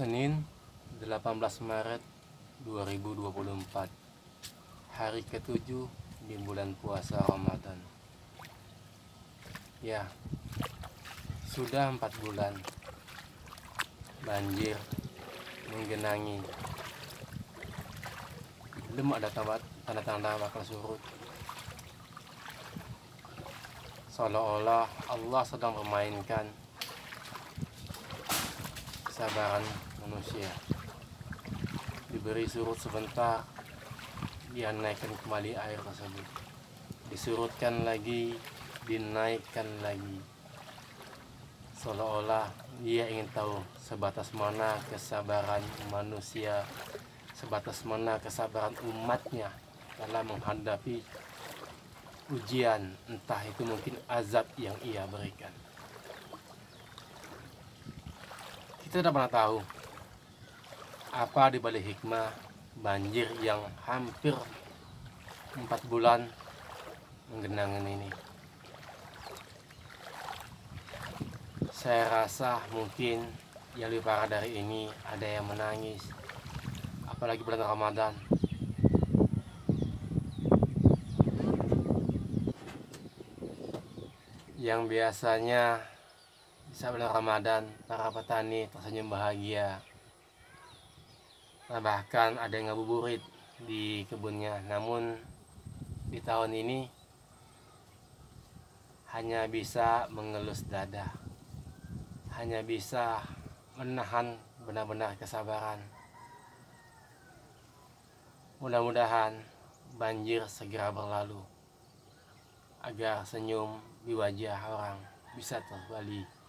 Senin 18 Maret 2024 Hari ketujuh di bulan puasa Ramadan. Ya Sudah empat bulan. Banjir Menggenangi. Belum ada tanda-tanda bakal surut. Seolah-olah Allah sedang memainkan kesabaran manusia. Diberi surut sebentar dia naikkan kembali air tersebut. Disurutkan lagi dinaikkan lagi. Seolah-olah dia ingin tahu sebatas mana kesabaran manusia sebatas mana kesabaran umatnya dalam menghadapi ujian. Entah itu mungkin azab yang ia berikan kita tidak pernah tahu apa di balik hikmah banjir yang hampir empat bulan menggenangan ini. Saya rasa mungkin yang lebih parah dari ini ada yang menangis, apalagi bulan Ramadan. Yang biasanya bulan Ramadan, para petani tersenyum bahagia. Nah, bahkan ada yang ngabuburit di kebunnya. Namun di tahun ini hanya bisa mengelus dada. Hanya bisa menahan benar-benar kesabaran. Mudah-mudahan banjir segera berlalu agar senyum di wajah orang bisa terbalik